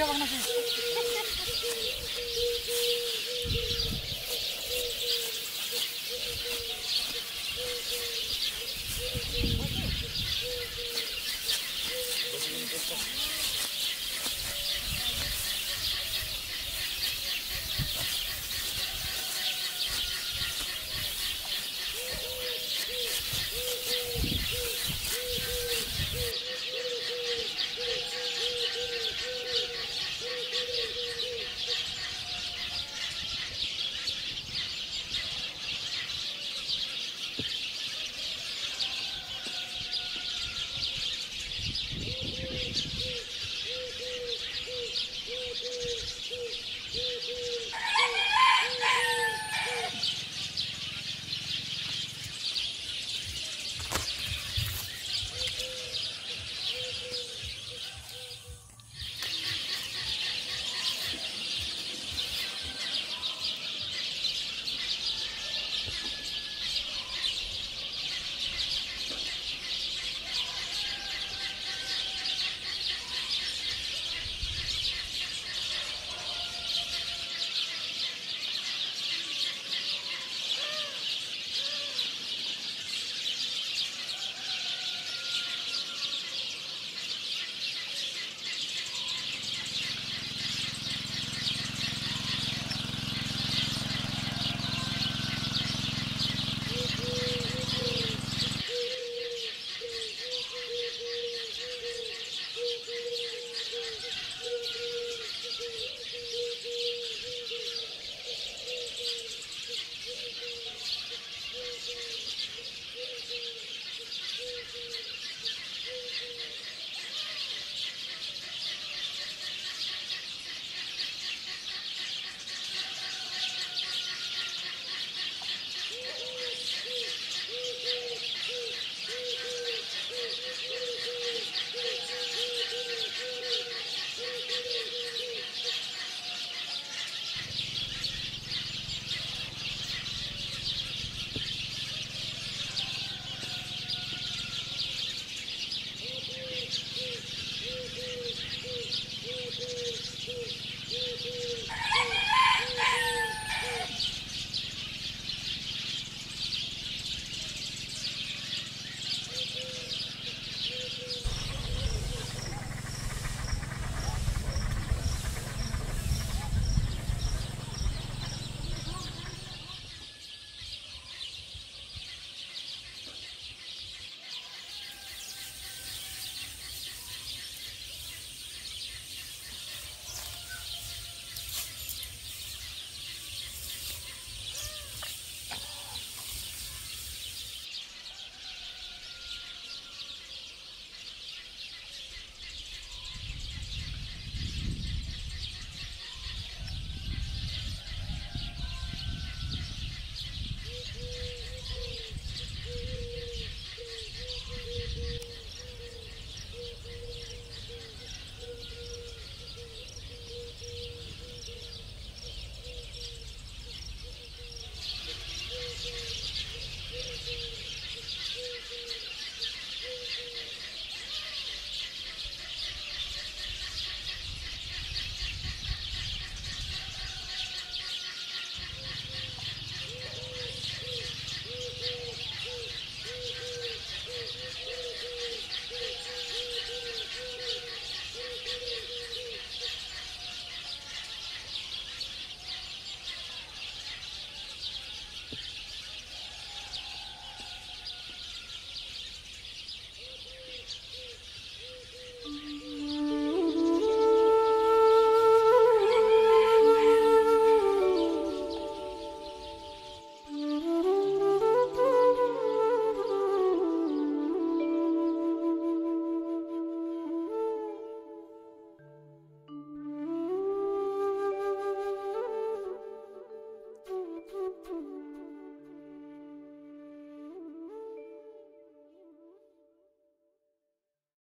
নাকি